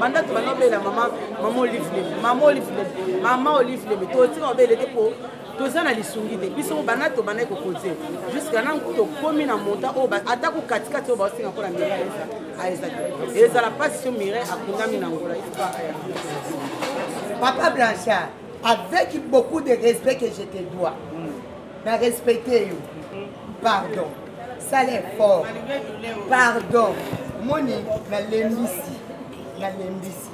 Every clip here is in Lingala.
banda tobanda obela mama mama olive lebe mama olive lebe mama olive lebe totika obele te po toza na lisungi te biso oyo banda tobandaki kokoze jusqu'à nango tokomi na monta oyo ata ko katikati oyo baosenga mpona mira eza aeza te ezala mpasi so mire akundami na ngola ifa aya papa blanchard avec beaucoup de respect que je te dois na respecte yo pardon sala effort pardon moni nalembisi nalembisi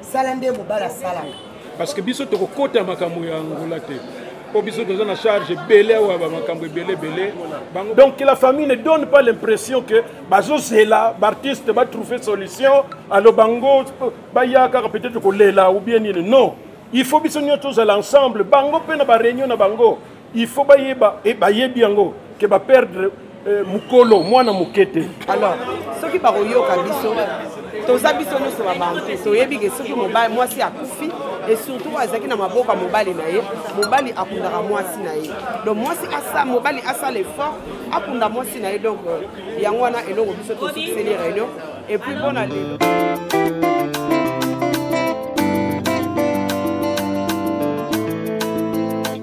sala nde mobali asalaka parce que biso tokokota makambo ya ngola te mpo biso toza na charge ebele awa bamakambo ebele ebele bango donc que la famille ne donne pas l'impression que bazozela baartiste batrouve solution alo bango baya kaka peut-être kolela ou bien nini non il faut biso nyonso tozala ensemble bango mpe na bareunion na bango il faut bayeba e bayebi yango ke baperdre eh, mokolo mwana moke te alors soki bakoyoka biso toza biso nyonso babantu toyebi ke soki mobali mwasi akufi et surtout oyo azalaki na maboko ya mobali na ye mobali akundaka mwasi na ye donc mwasi asa mobali asala effort akunda mwasi na ye donc euh, yango wana eloko biso tosukiseli réunion et puis mpo na lelo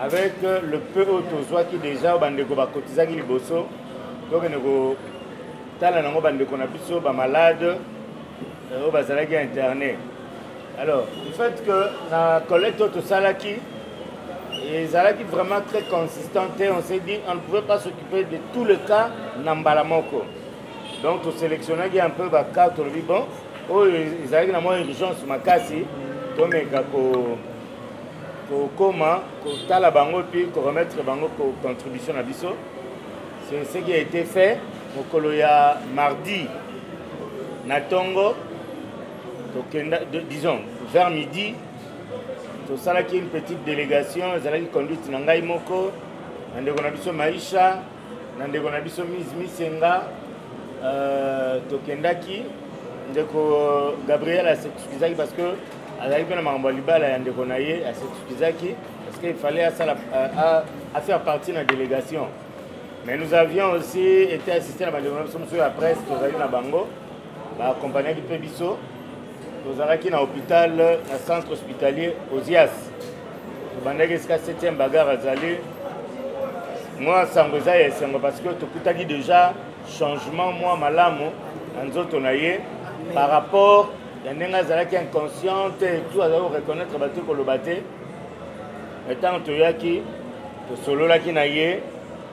avec le peu oyo tozwaki deja oyo bandeko bakotizaki liboso tokende kotala nango bandeko na biso bamalade euh, oyo bazalaki interne alors du fait que na collecte oyo tosalaki ezalaki vraiment très consistant te on s'est dit on ne pouvait pas s'occuper de tout le cas na mbala moko donc toselectionnaki un peu bacas tolobi bon oyo ezalaki na mwa urgence makasi tomeka ko kokoma kotala bango puis ko remettre bango ko contribution na biso c'est ce qui a été fait mokolo ya mardi na tongo tokenda disons vers midi tosalaki une petite délégation ezalaki conduite na ngai moko na ndeko na biso maisha na ndeko na biso mis misenga euh, tokendaki ndeko gabriel asekisaki parce que azalaki mpe na makambo ya libala ya ndeko na ye asekizaki parce que fallait asala afaire partie na délégation mais nous avions aussi été assisté na bandeko na biso mosusu ya presse tozalaki na bango baakompagnaki mpe biso tozalaki na hôpital na centre hospitalier ozias tobandaki esika 7e bagarre azali mwa nsango eza ya esengo parce que tokutaki déjà changement mwa malamu na nzoto na ye par rapport ya ndenge azalaki inconscient te tout azali koreconnaitre bato koloba te ntango toyaki tosololaki na ye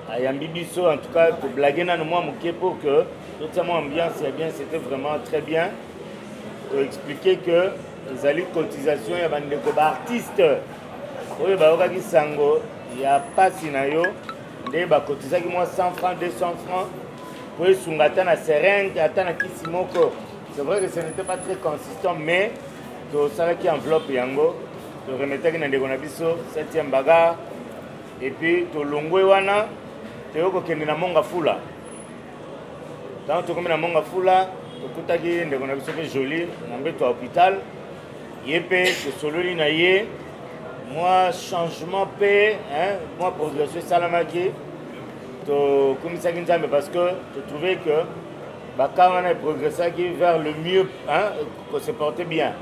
ayambi biso en tout cas toblage nano mwa moke pour que totia mwa ambiance ya bien c'était vraiment très bien toexplike que ezali cotisation ya bandeko baartiste oyo bayokaki sango ya mpasi na yo nde bakotisaki mwa 100 franc 200 franc mpo esunga ata na seringue ata na kisi moko C'est vrai que ce n'était pas très consistant, mais tosalaki enveloppe yango toremetaki na ndeko na biso septième bagar epuis tolongwe wana toyei kokende na monga fula ntango tokomi na monga fula tokutaki ndeko na biso mpe joli na mbeto ya hôpital ye mpe tosololi na ye mwa changement mpe mwa progression esalamaki tokumisaki nzambe parce que totrouvai que Bakan wana eprogressaki vers le mieux, hein, ko se porter bien.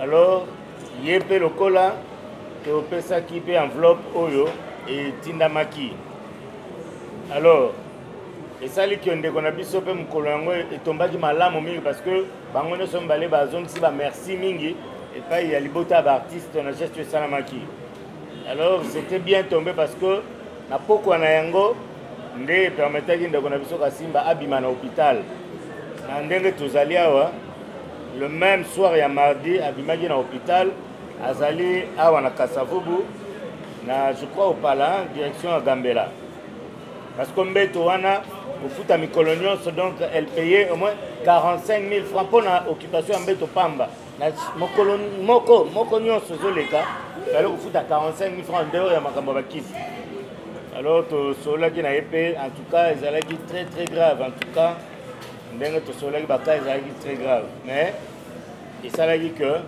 Alors, ye mpe lokola topesaki mpe enveloppe oyo etindamaki. Alors, esali ke ndeko na biso mpe mokolo yango etombaki malamu mingi parce que bango nyonso mibale bazongisi bamerci mingi epai ya libota ya baartiste na geste esalamaki alors c'était bien tombé parce que Na pokwa na yango nde epermetaki ndeko na biso Kasimba abima na hopital. Na ndenge tozali awa, le même soir ya mardi abimaki na hopital, azali awa na Kasavubu, na je crois opala direction ya Gambela. Parce que mbeto wana kofuta mikolo nyonso donc elle payait au moins 45 000 francs mpo na occupation ya mbeto pamba. na mokolo moko moko nyonso ezoleka bali kofuta 45 000 francs dehors ya makambo ya bakisi alors tosololaki na ye mpe en tout cas ezalaki très très grave en tout cas ndenge tosololaki baka ezalaki très grave mais esalaki que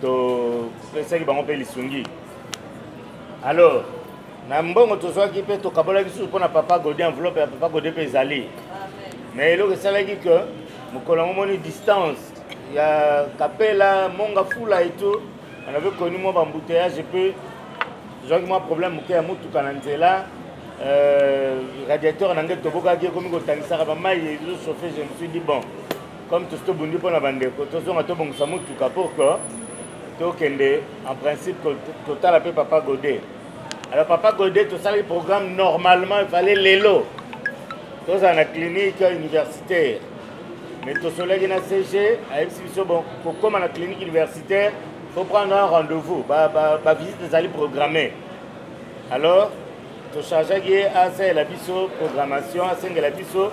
topesaki bango mpe lisungi alors na mbongo tozwaki mpe tokabolaki susu mpo na papa gode enveloppe ya papa gode mpe ezali mais eloko esalaki que mokolo yango omoni distance ya kapela monga fula et tout on avait connu mwa bambouteillage et puis tozwaki mwa problème moke ya motuka na nzela euh, radiateur na ngai tobokaki ekomi kotangisaka bamai ezochauffe je me suis dit bon comme tosi tobundi mpo na bandeko tozonga tobongisa motuka pourquoi tokende en principe totala mpe papa godet alors papa godet tosalaki programme normalement efale lelo tozala na clinique universitaire Mais tosolaki na CG ayebisi biso bon kokoma na clinique universitaire faut prendre un rendez-vous ba, ba, ba visite ezali programmée alors tochargeaki ye asalela biso programmation asengela biso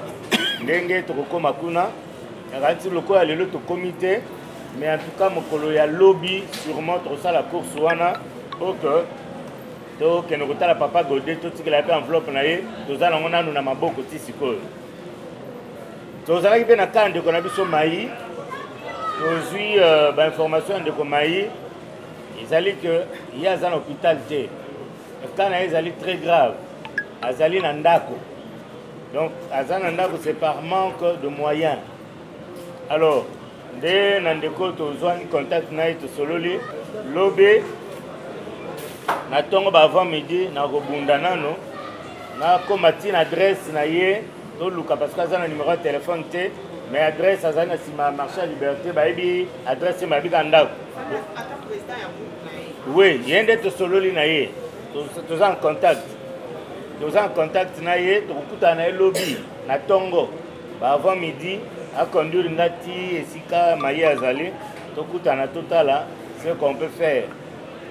ndenge tokokoma kuna nakanisi lokola lelo tokomi te mais en tout cas mokolo ya lobi sûrement tokosala course wana po que tokende kotala papa gode totikela mpe enveloppe na ye toza nango nanu na maboko ti sikoyo tozalaki mpe na kaa ndeko na biso mai tozwi uh, bainformation ya ndeko mai ezali ke ye aza na hôpital te kaa na ye ezali très grave azali na ndako donc aza na ndako c'est par manque de moyen alors nde na ndeko tozwani contact na ye tosololi lobi na ntongo ba avant midi nakobunda nano nakóma ntina adresse na ye toluka parce que aza na numéro ya telefone te mais adresse azali na nsima ya marché ya liberté bayebi adresse ye bayebi ka ndako oui ye nde tosololi na ye toza en contact toza en contact na ye tokokutana na ye lobi na ntongo ba avant midi aconduire nga ti esika maye azali tokutana totala ce qu'on peut faire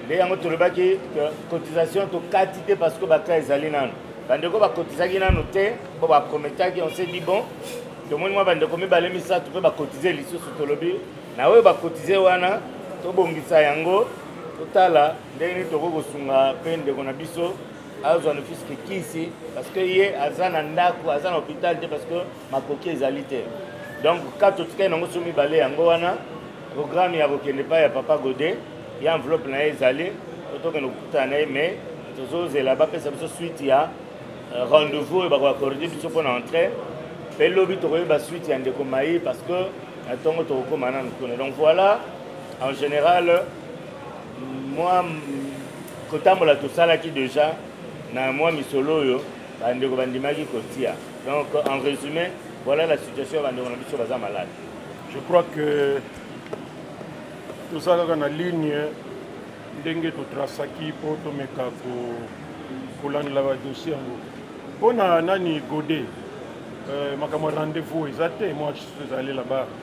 nde yango tolobaki cotisation tokati te parce que baka ezali nano bandeko bakotisaki nano te mpo baprometaki on se dit bon tomoni mwa bandeko mibale misato mpe bakotize lisusu tolobi na oyo bakotize wana tobongisa yango totala ndenge nini tokoki kosunga mpe ndeko na biso azwa le fils kisi parce que ye aza na ndako aza na hôpital te parce que makoki ezali te donc ka totikali nango so mibale yango wana programme ya kokende epai ya papa gode ya enveloppe na ye ezali to tokende kokutana na ye mais tozozela bapesa biso suite ya euh, rendez-vous oyo bakoya corrige biso mpo na entrée mpe lobi tokoyeba suite ya ndeko mai parce que na ntongo tokokoma nanu kuna donc voilà en général mwa kotambola tosalaki deja na mwa misolo oyo bandeko bandimaki kotia donc en résumé voilà la situation ya bandeko na biso baza malade je crois que toza kaka na ligne ndenge totrasaki mpo tomeka kolandela badossier yango mpo na nani gode euh, makambo ya rendez-vous eza te moi je suis allé là-bas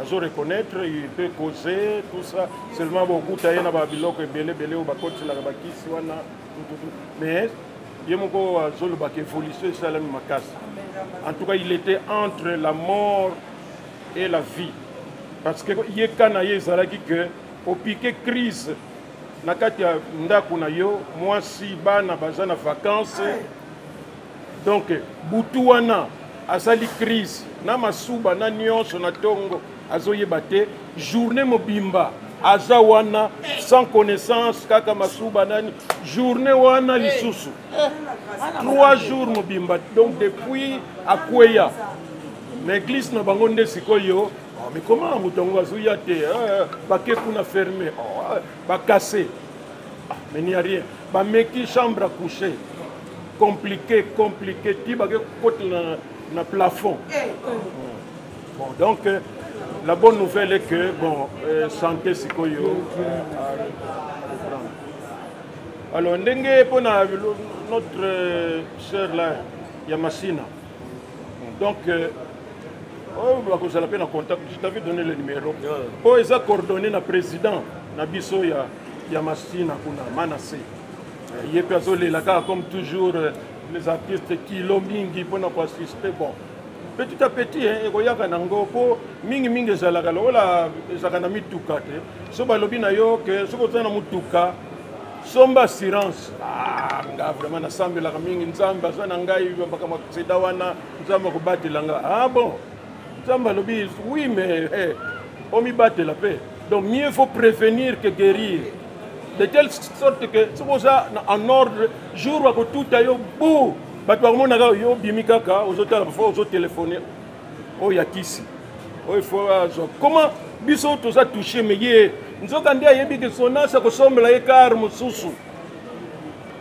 azo reconnaître il peut causer tout ça seulement bokuta ye na babiloko ebele ebele oyo bakotiselaka bakisi wana tututu mais ye moko azolobaka évolution esalami makasi en tout cas il était entre la mort et la vie parce que ye ka na ye ezalaki que opike crise na kati ya ndako na yo mwasi bana baza na vacances donc butu wana asali crise na masuba na nyonso na ntongo azoyeba te journée mobimba aza wana sans connaissance kaka masuba nani journée wana lisusu trois jours mobimba donc depuis akweya na eglise na bango nde sikoyo oh, mais comment moto yango azoya te eh, bake kuna ferme oh, eh, bakase ah, mais ni a rien bameki chambre à coucher compliqué compliqué ti bake kotela na, na plafond eh, bon donc euh, la bonne nouvelle est que bon euh, santé sikoyo alors ndenge mpo na notre euh, sœur là ya masina donc euh, oyo oh, bakozala mpe na contact je t'avais donné le numéro mpo eza coordonné na président na biso ya, ya masina kuna manase ye mpe azolela kaka comme toujours euh, les artistes kilo mingi mpona koasiste bon petit à petit ekoyaka nango mpo mingimingi ezalaka lokola ezalaka na mituka te so balobi na yo ke soki oza na motuka somba assurance ah, nga vraiment nasambelaka mingi nzambe aza na ngai makambo ya sida wana nzambe akobatela nga ah bon nzambe alobi oui mais hey, eh, omibatela mpe donc mieux faut prévenir que guérir de telle sorte que soki oza en ordre jour bakotuta yo bu bato bakomonaka yo obimi kaka ozotala bafo ozotelefone oyo ya kisi oyo fo azwa comment biso toza touche me ye nzoka nde ayebi ke sonasi akosombela ye kar mosusu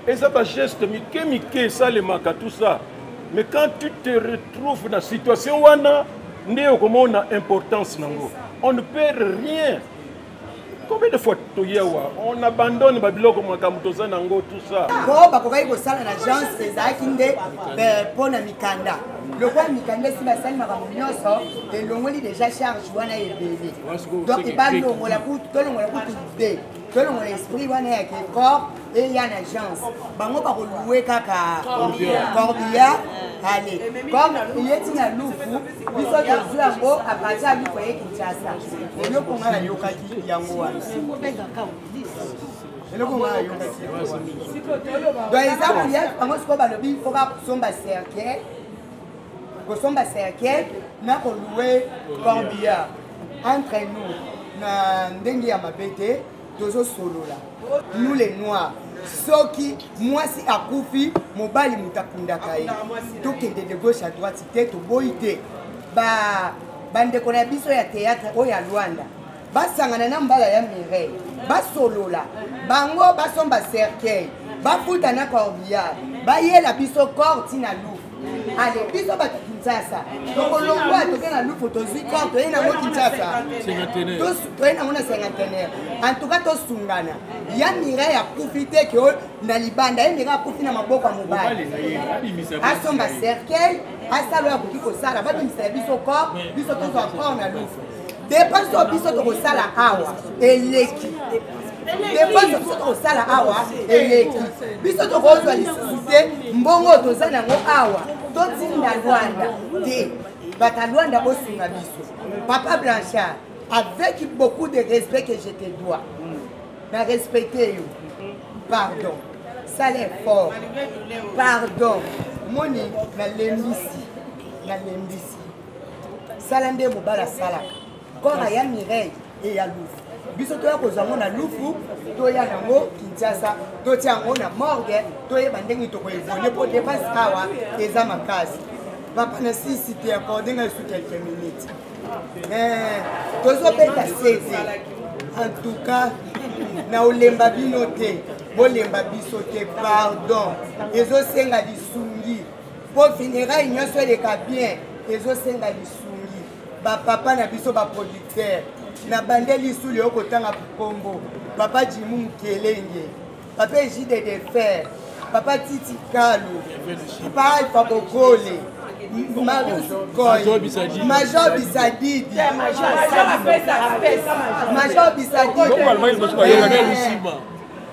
eza bageste mike mike esalemaka tout ça mais quand tu te retrouves na situation wana nde okomona importance nango on ne perd rien combien de fois toye awa on abandonne babiloko makambo toza na yango tout ça po bakokaki kosala na agence ezalaki nde mpo eh, na mikanda lokola mikanda esi basali makambo nyonso elongoli déjà charge wana ebele donc ebalongola kutu tolongola kutu be tolongola esprit wana ya kekor eya na agence bango bakolue kaka corbia ale comme eyeti na lufu biso tozwi yango apati ya lufu eye kinshasa eloko ngai nayokaki yango wana eloko ngai nayokaki donc eza koya bango sikoyo balobi fo bakosomba cercueil kosomba cercueil na kolue corbia entre nous na ndenge ya mabe te tozosolola nous les noirs soki mwasi akufi mobali moto akundaka ye tokende de gauche à droite te toboyi te bandeko na biso ya théâtre oyo ya lwanda basangana na mbala ya mireille basolola bango basomba cercueil bafuta na corbillard bayela biso corps ntina louf ale biso bato kinshasa tokolongwa toke na lufu tozwi kor toyei nango kinshasa toyei nango na cinquantenaire antuka tosungana ya mira ya kufi te ke na libanda ye mira akufi na maboko ya mobali asomba cercueil asala oyo akoki kosala babimisela biso kor biso tozwa kor na lufu depense oyo biso tokosala awa eleki depense biso tokosala awa eleki biso tokozwa lisusu te mbongo oyo toza nango awa totinda lwanda te bata lwanda bosunga biso papa blanchard avec beaucoup de respect que je te dois na respecte yo pardon sala effort pardon moni nalembisi nalembisi sala nde mobali asalaka kora ya mireille e ya lufu biso toya kozwa yango na lufu toya nango kinshasa totya yango na morgue toyeba ndenge tokoevolue mpo depense awa eza makasi papa na sisi te accorde ngai su quelques minutes eh, tozobeta sete en tout cas na olemba bino te bolemba biso te pardon ezosenga lisungi mpo funéraille nyonso eleka bien ezosenga lisungi bapapa na biso baproducteur na bande lisu leo kotanga nkombo papa jimu mukelenge papa egide de fer papa titi kalu papa alfa bokole major bisadidi major bisadidi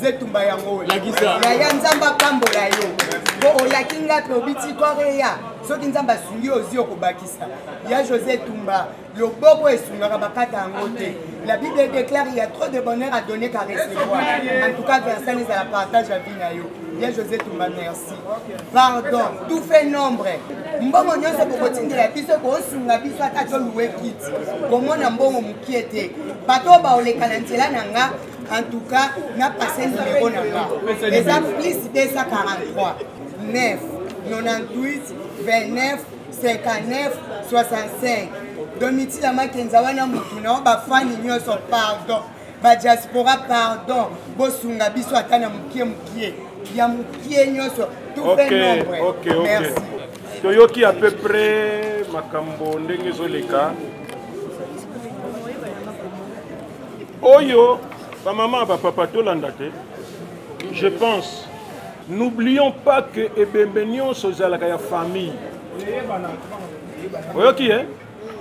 zetumba yango oyo yaya nzambe apambola yo mpo olaki ngai mpe obiti koreya soki nzambe asungi yo ozwi okobakisa ya josé tumba loboko esungaka bakata yango te la bible déclare il y a trop de bonheur à donner qu'à recevoir en tout cas versan ezala partage ya vie na yo ya josé tumba merci pardon tout fait nombre mbongo nyonso bokotindela biso koosunga biso ata toluwe kiti komona mbongo mokie te bato oyo baoleka na nzela na nga en tout cas na passe numero na nga eza plus 243 9 98 29 59 65 domitila makenza wana motu na yo bafani nyonso pardon badiaspora pardon bosunga biso ata na mokie mokie ya mokie nyonso tout fait nombre okay, okay. merci toyoki à peu près makambo ndenge ezoleka Oyo ba maman ba papa tolanda te. Je pense n'oublions pas que ebembe nyonso ezalaka ya famille. Oyoki eh?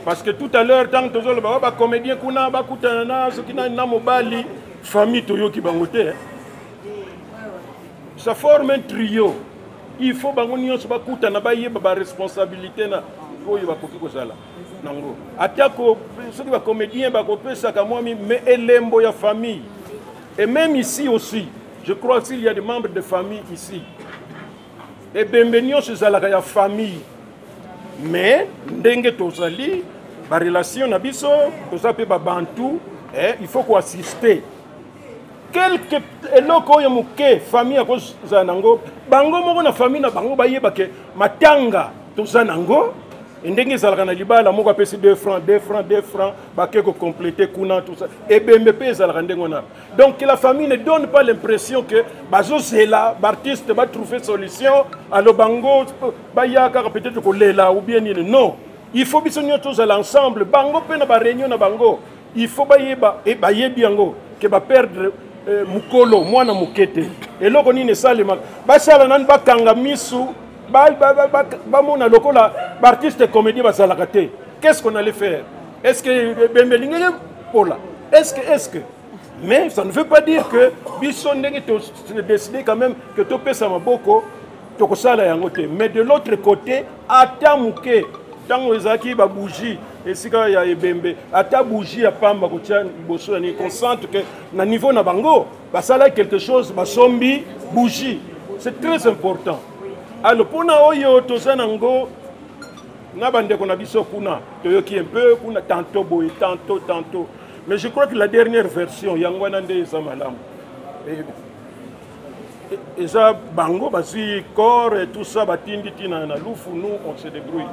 Parce que tout à l'heure tant tozoloba oh, ba comédien kuna bakutana na soki na na mobali famille toyoki bango te. Eh? Ça forme un trio. Il faut bango nyonso bakutana bayeba ba responsabilité na oyo bakoki kozala. nango atako soki bacomédien bakopesaka mwami mais elembo ya famille et même ici aussi je crois s'il y a des membres de famille ici ebembe nyonso ezalaka ya famille mais ndenge tozali barelation na biso toza mpe babantu eh, il faut koassiste quelque eloko oyo moke famille akozala nango bango moko na famille na bango bayeba ke matanga toza nango ndenge ezalaka na libala moko apesi 2 francs 2 francs 2 francs bake kocomplete kuna tout ça ebembe mpe ezalaka ndenge wana donc la famille ne donne pas l'impression que bazozela baartiste batrouve solution alo bango baya kaka peut-être kolela ou bien nini non il faut biso nyonso tozala ensemble bango mpe na bareunion na bango il faut bayeba e bayebi yango ke baperdre eh, mokolo mwana moke te eloko nini esalemaka basala nani bakanga misu bamona lokola baartiste comédien bazalaka te qu'est ce qu'on allait faire est ce que bembe elingaki pola est ce que est ce que mais ça ne veut pas dire que biso ndenge todeside quand même que topesa maboko tokosala yango te mais de l'autre côté ata moke ntango ezalaki babougie esika ya ebembe ata bougie ya pamba kotya liboso ya nini consente ke na niveau na bango basalaki quelque chose basombi bougie c'est très important alo mpona oyo toza nango na bandeko na biso kuna toyoki un peu kuna tanto boye tanto tanto mais je crois que la dernière version yango wana nde eza malamu eza bango bazwi corps et tout ça batindi ntina na lufu nous on se débrouille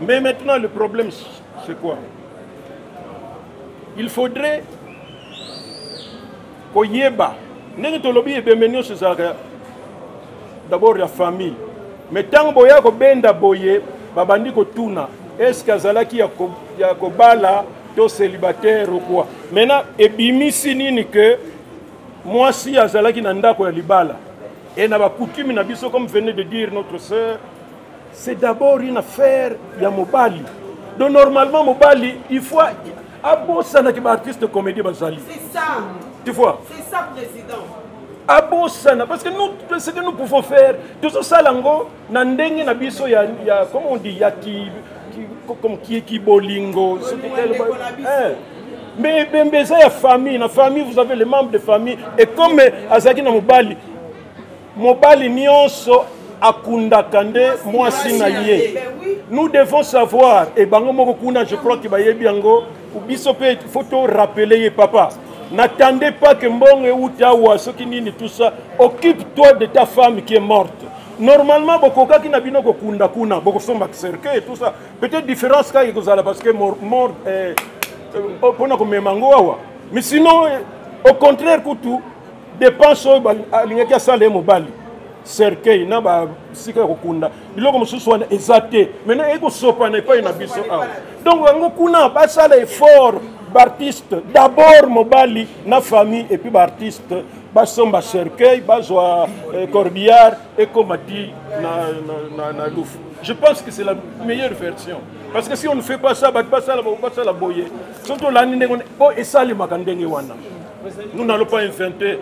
mais maintenant le problème c'est quoi il faudrait koyeba ndenge tolobi ebembe nyonso ezalaka d'abord ya famille mais ntango boya kobenda boye babandi kotuna eske azalaki ya kobala to célibataire ou quoi maintenant ebimisi nini que mwasi azalaki na ndako ya libala e na bakutimi na biso comme venait de dire notre sœur c'est d'abord une affaire ya mobali donc normalement mobali il faut abosanaki baartiste comédie bazali tu vois abosana parce que nous, ce que nous pouvons faire tozosala yango na ndenge na biso ya, ya comment on dit ya ki, ki, comme ki, ki bolingo eh. mais ebembe eza ya famille na famille vous avez les membres de famille et comme azalaki na mobali mobali nyonso akundaka nde mwasi na ye nous devons savoir e bango moko kuna je crois ke bayebi yango biso mpe faut to rappeler ye papa n'attendez pas que mbongo euta awa soki nini tout ça occupe toi de ta femme qui est morte normalement bokokaki na bino kokunda kuna bokosomba cercueil tout ça peut-être différence kaka ekozala parce que mort mpo eh, euh, na komema yango awa mais sinon eh, au contraire kutu dépense oyo alingaki asala ye mobali cercueil na basika ya kokunda biloko mosusu wana eza te maintenant ekosopana epai na biso awa donc yango kuna basala effort baartiste d'abord mobali na famille epuis baartiste basomba cercueil bazwa eh, corbillard ekoma ti na, na, na, na lufu je pense que c'est la meilleure version parce que si on ne fait pas ça bato basala basala boye soki tolandi ndenge po esalemaka ndenge wana nous n'allons pas inventer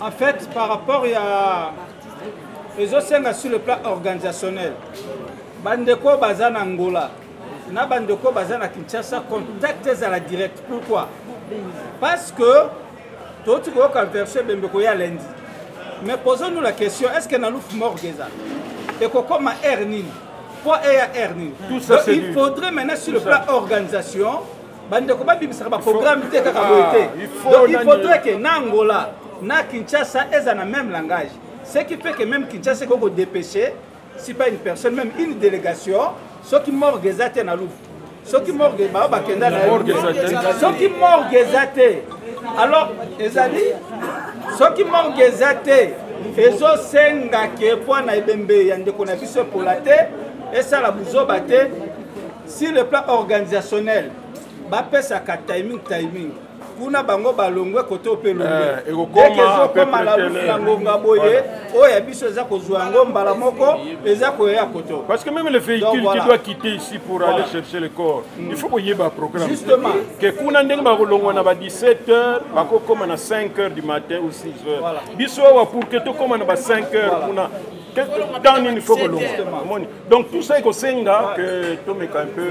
en fait par rapport ya ezosenga sur le plan organisationnel bandeko baza na ngola na bandeko baza na kinshasa contact ezala direct pourquoi parce que toti koyoka version ebembe koya lundi mais pozo nous la question est ce que na lufu morgue eza ekokoma air nini mpo eya air nini il faudrait maintenant sur le plan organisation bandeko babimisaka baprogramme te kaka ah, boye te donc il faudrait que na angola na kinshasa eza na même langage ce qui fait que même kinshasa ekoki kodepeshe si pas une personne même une délégation soki morgue eza te na lufu soki morgue bao bakenda na soki morgue eza te alors ezali soki morgue eza te ezosenga ke mpo na ebembe ya ndeko na biso epola te esala buzoba te sur le plan organisationnel bapesaka timing timing kuna bango balongwe kote oyo mpe longweekokoma eh, lalusu na ngonga boye oyo ya biso eza kozwa yango mbala moko eza koya koto parce que même le véhicule qui doit quitter ici pour aller chercher le corps mm. il faut koyeba programme justement ke kuna ndenge bakolongwa na ba 17 heures bakokoma na 5 heures du matin ou 6 heures biso awa pour ke tokoma na ba 5 heures kuna temps nini faut kolongwa donc tout ça ekosenga que tomeka un peu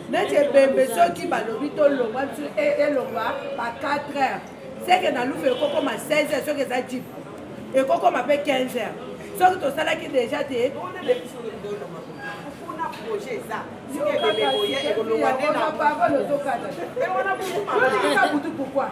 neti ebembe soki balobi tolongwa biso e, elongwa ba 4 heures seke na lufa ekokoma 16 heures soki eza jip ekokoma mpe 15 heures soki tosalaki deja te projet eza soki ebembe boye ekolongwa nde na butu pourkoi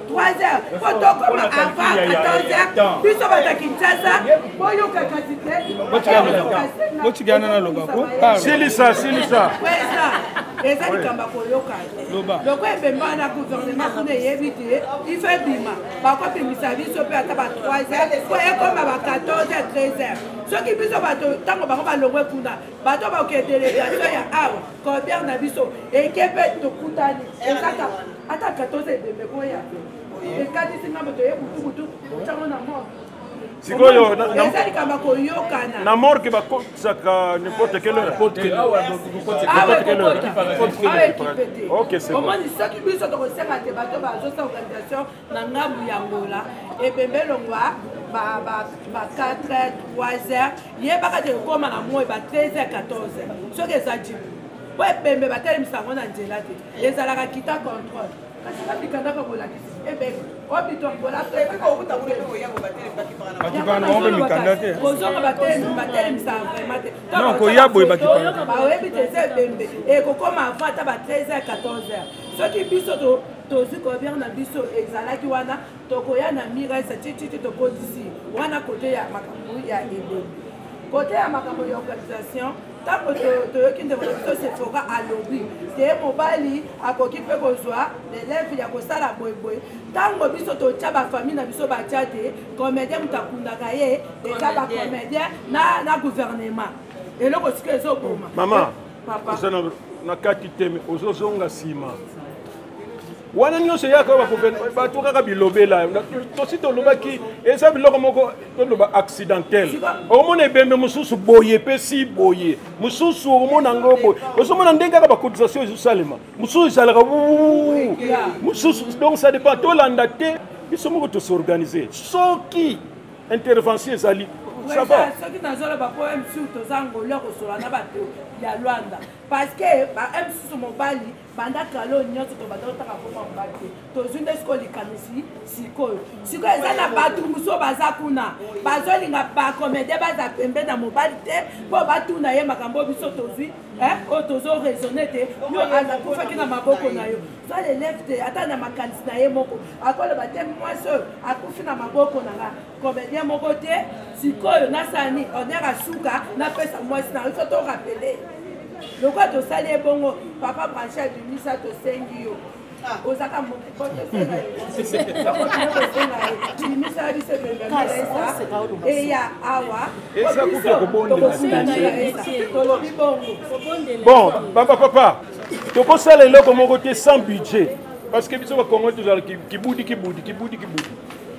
3 heures po tokoma avant 14 heures biso bato ya kinshasa boyoka kasi te botikana na lobako silisa silisa eza likambo akoyoka loko ebemba na guvernema kuna eyebi te ifo ebima bakobimisa biso mpe ata ba 3 heures po ekoma ba 14 heures 13 heures soki biso bato ntango bango balongwe kuna bato baoke delegation ya awa combien na biso eke mpe tokutani ezaka ata 14 ebembe koya ekatisi nga moto ye butubutu otango na mort sikoyo eza likambo koyokana na morke bakotisaka nimporte quelle heure omoni soki biso tokosenga te bato bazosa organisation na ngambu ya ngola ebembe elongwa ba 4 heures 3 heures yebaka te ekoma na moi ba 13 heures 14 heures soki eza jibu po ebembe batelemisa yango na nzela te ezalaka kita controle kasi babikandaka bolakisi ebeko kozonga batelemisa vraimen te koya boye bayebi te eza ebembe ekokoma avant ata ba 13 heures 14 heures soki biso tozwi kobiere na biso ezalaki wana tokoya na miresa tititi tokotisi wana kote ya makambo ya ebembe kote ya makambo ya organisation ntango toyoki ndeko na biso sefora alobi te mobali akoki mpe kozwa leleve ya kosala boyeboye ntango biso totya bafamille na biso batya te comédien moto akundaka ye eza bacomédien na, na gouvernement eloko sika ezoboma mama na kati teme ozozonga nsima wana nyonso eyaka bato kaka bilobela tosi tolobaki eza biloko moko toloba accidentel okomona ebembe mosusu boye mpe si boye mosusu okomona yango boye ozomona ndenge kaka bacotisation ezosalema mosusu ezalaka mosusu donc ça dépend tolanda te biso moko tosorganize soki intervention ezali soki nazoloba mpo msu toza ngolio kosola na bato ya lwanda parce que ba msusu mobali banda kala oyo nyonso tobanda kotaka koma mobali te tozwi nde sikoyo likanisi sikoyo sikoyo eza na bato mosusu oyo baza kuna bazolinga bakomede baza pembe na mobali te mpo batuna ye makambo oyo biso tozwi oyo tozo raisonne te yo azakufaki na maboko na yo zwa leleve te ata na makanisi na ye moko akoloba te mwasi oyo akufi na maboko na nga comedien moko te sikoyo nasani honneur asuka napesa mwasi na iso torapele lokola tosali ebongo papa branche abimisa tosengi yo ah. ozaka mokokotosenga bimisala biso eya awa tolobi bongo bon papa papa tokosala eloko moko te sans budget parce que biso bakongoli tozala kibudi kibudi kibudi kibudi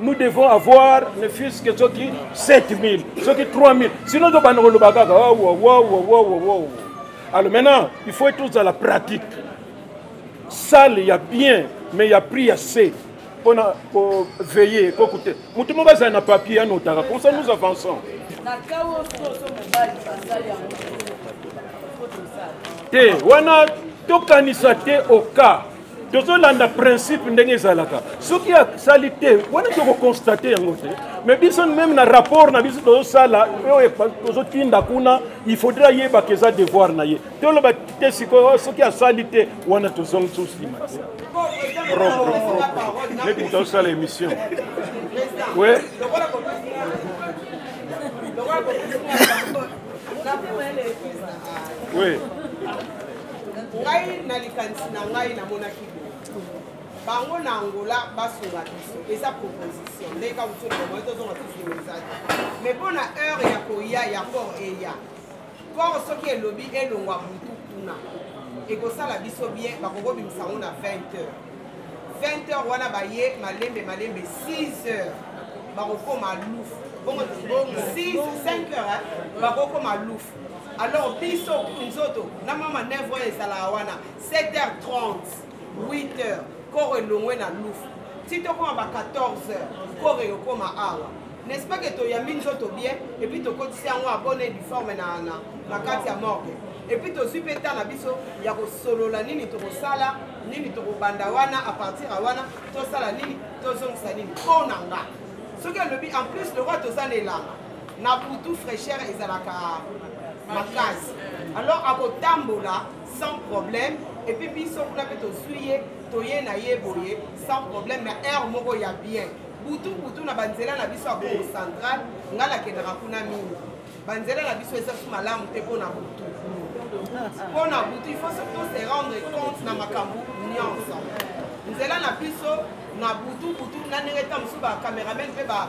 nous devons avoir ne fût-ce que soki 7000 soki 3000 sinon tobanda koloba kaka wawawawawawawa alors maintenant il faut tozala pratique sale ya bien mais ya prix ya se mpona koveille kokute motu moko azali na papier ya notaka comme ça nous avançons te wana tokanisa te oka tozolanda principe ndenge ezalaka soki asali te wana tokokonstate yango te mais biso meme na rapport na biso tozosala oyo tozotinda kuna il faudrait ayebaka eza devoir na ye toloba te sikoyo oh, soki asali te wana tozongi tosima te neti moto azosala émission we oui ngai na likanisi na ngai namonaki bango na angola basunga biso eza proposition ndenge kaka mosusu namoye tozonga tozima eza te mais mpo na heure ya koya ya port eya port soki elobi elongwa butu kuna ekosala biso bien bakokobimisa yango na 20 heures 20 heures wana baye malembe malembe 6 heures bakokoma lufu bongo 5 heures bakokoma lufu alors biso nzoto na mwa manevre oyo ezalaka wana 7h30 8h koro elongwe na lufu ti tokoma ba 14h koro ekokoma awa n'est-ce pas que toyambi nzoto bien epuis tokotisi yango abone uniforme na, na, na kati ya morgue epuis tozwi mpe ntan na biso ya kosolola nini tokosala nini tokobanda wana a partir ya wana tosala nini tozongisa nini mpo na nga soki alobi en plus lokwa toza na elanga na butu fraîcheur ezalaka makasi alors akotambola sans problème epuis biso kuna mpe tozwi ye toye na ye boye sans problème na heure moko ya bien butu butu na banzela na biso ya bongo central ngai nakendaka kuna mingi banzela na biso eza su malamu te mpo na butu mpo na butu il faut surtout se rendre compte na makambo nyonso nzela na biso na butu butu na ndenge ntango mosusu bacameraman mpe ba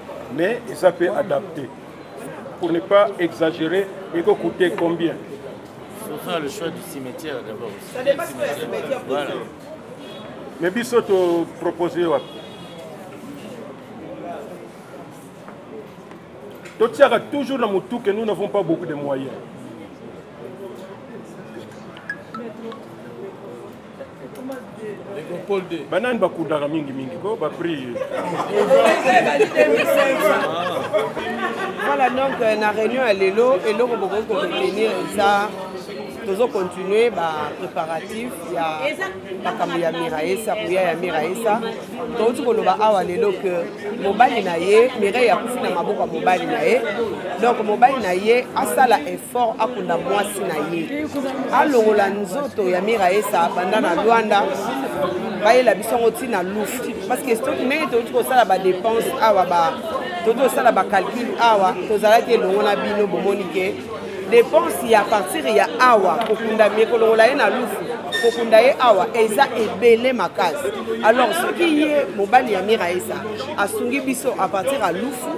mais eza mpe adapté pour ne pas exagérer eko coûter combien faut faire le choix du cimetière d'abord ça dépend de la cimetière voilà mais biso to proposer wapi totiaka toujours na motu que nous n'avons pas beaucoup de moyens banani bakundaka mingi mingi ko baprix voilà donc euh, na réunion ya lelo eloko bokoki koretenir eza tozo continuer ba préparatif ya makambo ya miraesa koya ya miraesa touti koloba awa lelo ke mobali na ye mireille akufi na maboko ya mobali na ye donc mobali na ye asala effort akunda mwasi na ye alongola nzoto ya miraesa banda na lwanda bayela biso yango ntina lufu parce que soki ndenge touti kosala badepense awa ba tozo sala bacalcule awa tozalaki elongo na bino bomoni ke depense ya partir ya awa kokunda mie kolongola ye na lufu kokunda ye awa eza ebele makasi alors soki ye mobali ya mira esa asungi biso a partir ya lufu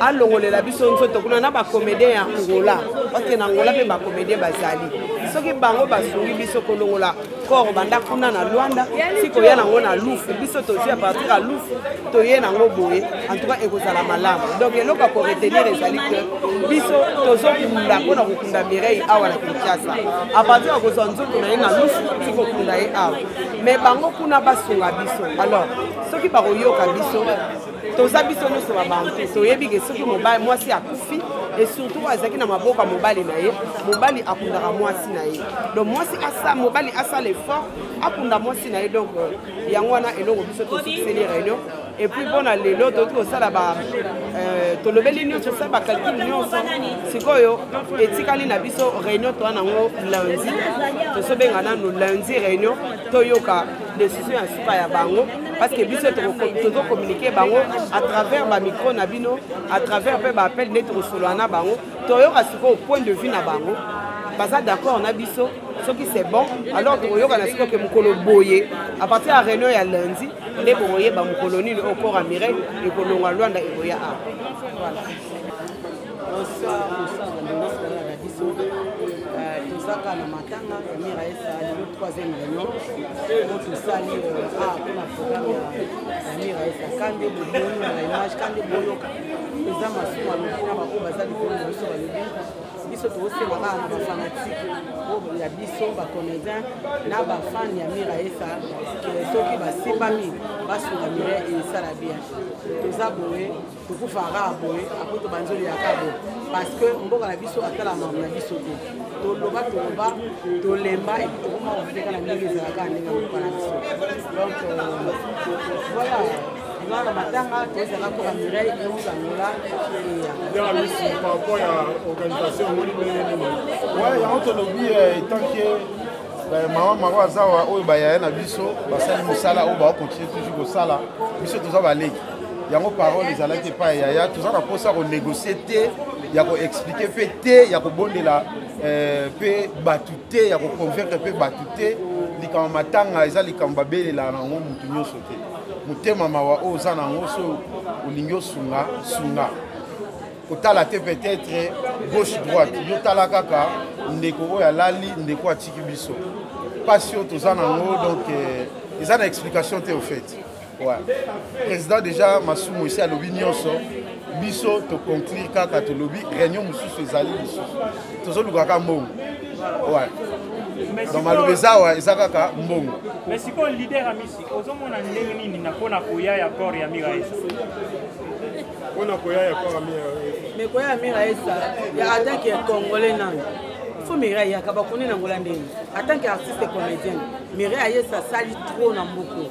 alongolela biso nzoto kuna na bacomédien ya angola parce que na angola mpe bacomédien bazali soki bango basungi biso kolongola koro banda kuna na lwanda sikoya nango na lufu biso tozwi a partir ya lufu toye nango boye entouka ekozala malamu donc eloko ya koretenir ezali ke biso tozokunda mpo na kokunda mirei awa na kinshasa a partir ya kozwa nzoto na ye na lufu tikokunda ye awa mais bango kuna basunga biso alors soki bakoyoka biso toza biso nyonso babantu toyebi ke soki mobali mwasi akufi e surtout azalaki na maboko ya mobali na ye mobali akundaka mwasi na ye donc mwasi asa mobali asala effort akunda mwasi na ye donc euh, yango wana eloko biso tosukiseli réunion et puis mpo na lelo tokoki kosala ba euh, tolobeli nyonso osala bacalcule nyonso sikoyo etikali na biso réunion toa nango lundi tosobenga nanu lundi réunion toyoka decision ya suka ya bango parce que biso tozo communiquer bango à travers ba micro na bino à travers pe ba appel nde tokosolola na bango toyoka sikoyo point de vue na bango baza d'accord na biso soki c'est bon alors tokoyokana sikoyo ke mokolo boye à partir ya réunion ya lundi nde bokoyeba mokolo nini okora mireille ekolonga lwanda ekoya awa voilà. Bonsoir, bonsoir, bandeko balala na biso tozaka na matanga ya mira esa lelo troisième réunion oyo tosali a mpona programme ya mira esa ka nde bomoni na baimage ka nde boyoka eza masumu alobi na baoyo baza likolo na biso balobi biso tokosenga kaka na bafanatike ya biso bacomédien na bafane ya mira esa soki basimbami basunga mira esala bien toza boye tokufa kaka boye apo tobanzi oliyaka boye parce que mboka na biso atala mamu na biso te toloba toloba tolemba epi tokoma kofuteka na ndenge ezalaka ndenge mboka na biso donc euh, voilà toza na matanga tozala koka mireille euta ngola eya misi par rapport ya organisation omoni ndenge nini wa yango tolobi euh, etant ke Eh, mama maro aza oyo bayaya na biso basali mosala oyo bakokontinue toujours kosala biso toza baleki yango parole ezalaki epai ya yaya toza na mposa konegocie te ya koexplike mpe te ya kobondela eh, mpe bato te ya koconvaincre mpe bato te likambo matanga eza likambo babelela na yango motu nyonso te motema mawa oyo oza na yango so olingi osunga sunga kotala te peut-être gauche droite yo tala kaka ndeko oyo alali ndeko atiki biso mpasi oyo toza na yango donc eh, eza na explication te au fait président déjà masumu esi alobi nyonso biso toconclure kaka tolobi réunion mosusu ezali lisusu tozolukaka mbongo donc maloba eza awa eza kaka mbongo me sikoyo lider ya misi ozomona ndenge nini na mpo na koya ya port ya miraesa mpo na koya ya port ya miraesa me koya ya miraesa ya atanke ya congolais nani fo mirai ayaka bakoni na ngola ndenge atanke artiste comédienne mirai ayesa asali trop na mbuku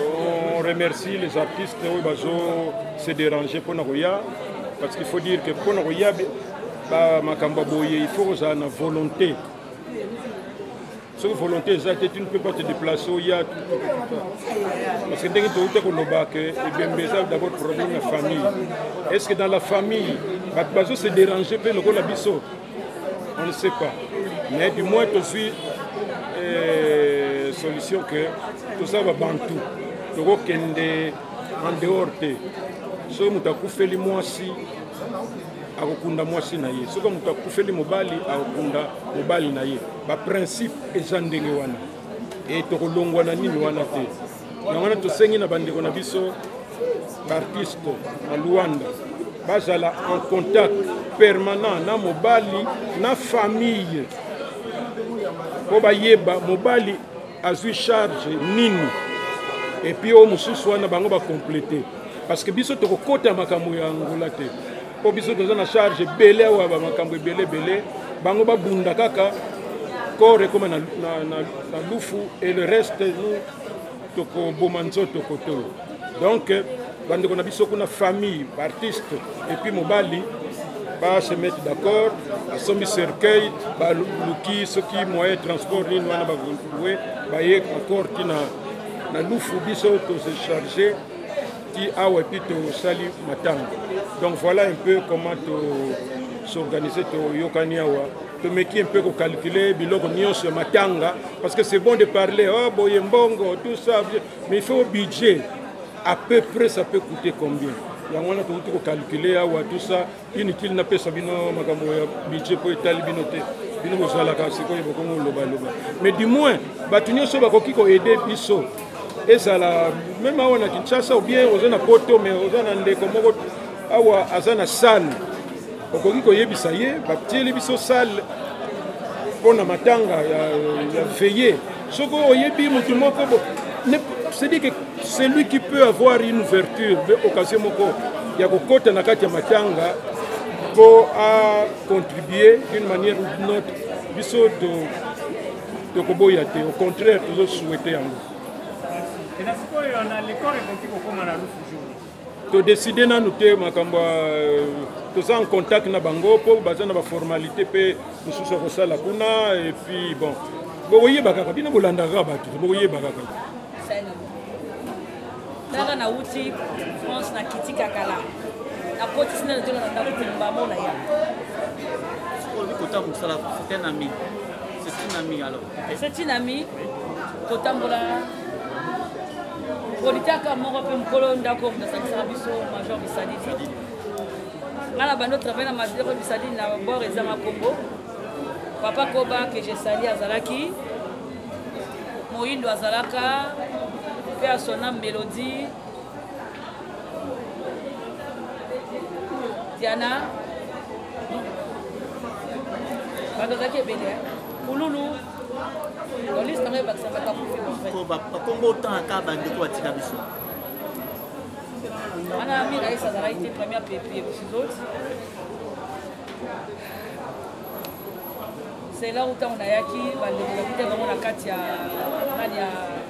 On remercie les artistes oyo bazo se déranger pona koya parce qu'il faut dire que pona koya ba makambo boye il faut kozala na volonté soki volonté eza te tu ne peux pas te déplacer oya parce que ndenge touta koloba ke ebembe eza d'abord problème ya famille est ce que dans la famille bato bazo se déranger mpe lokola biso on ne sait pas mais du moins tozwi euh, solution que toza babantu tokokende en dehors te soki moto akufeli mwasi akokunda mwasi na ye soki moto akufeli mobali akokunda mobali na ye baprincipe eza ndenge wana e tokolongwa na nini wana te yango wana tosengi na bandeko na biso baartiste na luanda bazala en contact permanent na mobali na famille mpo bayeba mobali azwi charge nini epuis oyo mosusu wana bango bacomplete parce que biso tokokota makambo ya ngola te mpo biso toza na charge ebele awa bamakambo ebele ebele bango babunda kaka corps ekoma na, na, na, na lufu et le reste nous tokoboma nzoto kotolo donc bandeko na biso kuna famille baartiste epuis mobali base mettre d'accord basombi cercueil baluki soki moyen transport nini wana bakontribue baye accord ntina na lufu biso tose charge ti awa epuis tosali matanga donc voilà un peu comment to s'organise toyokani awa tomeki un peu kocalcule biloko nyonso ya matanga parce que c'est bon de parler oh boye mbongo tout ça mais il faut budget à peu près ça peut coûter combien yango wana tokuti kocalcule awa tout ça inutile napesa bino makambo ya budget mpo etali bino te bino bozalaka sikoyo bokongo lobaloba mais du moins bato nyonso bakoki koaide biso ezala meme awa na kinshasa obien oza na poto mais oza na ndeko moko awa aza na salle okoki koyebisa ye batieli biso salle mpo na matanga ya, ya veille soki oyebi motu moko cedi que celui qui peut avoir une ouverture mpe occasion moko ya kokota na kati ya matanga mpo acontribue d'une manière ou d'une autre biso tokoboya te au contraire tozosouete yango To décider nanu te makambo euh, toza en contact na bango mpo baza na baformalité mpe mosusu ya kosala kuna et puis bon bokoyeba kaka bino bolandaka bato bokoyeba kaka nanga nauti france na kiti kakala nakotisi nano te na ndako komba mona ya okoki kotambola kosala c'est un ami c'est une amie alors c'est une amie kotambola politiaka moko mpe mokolo ndako moto asangisaka biso major bisalini ngai na bandi otravai na major bisalini na bor ezanga congo papa koba ke jesali azalaki moyindo azalaka mpe asona melodie diana bato azalaki ebele kululu bakombo otangaka bandeko batika biso wana mira esi azalaki te première pepie bisizote sela ntango nayaki bandeko bakutaki bango na kati ya nani ya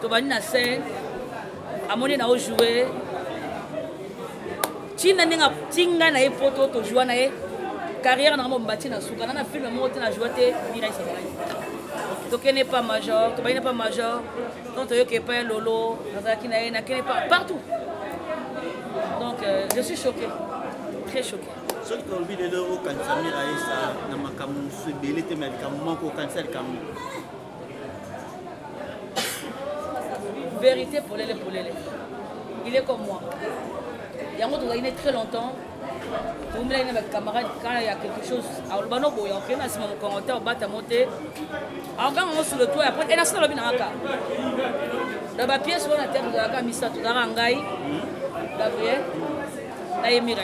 tobandi na scène amoni na ojoue ntina ndenge atinga na ye poto tojoua na ye carrière nanga mobimba ntina suka na na filme moko te na joua te biraisebrai tokende pa major tobandi na pa major donc toyoki epai ya lolo nazalaki na ye nakende pa partout donc euh, je suis choqué très choqué soki tolobi lelo okanisa miraesa na makambo mosusu ebele te ma likambo moko okanisa likambo vérité polele polele il est comme moi yango tozalaki ne très longtemps toumilaki na bacamarade quand ya quelque chose aloba no boya okei na nsima mokongo te obata mo te akanga ngo sur le toit après enasi nalobi na kaka na bapiese wana te tozalaka misato tozalaka ngai gabriel na emira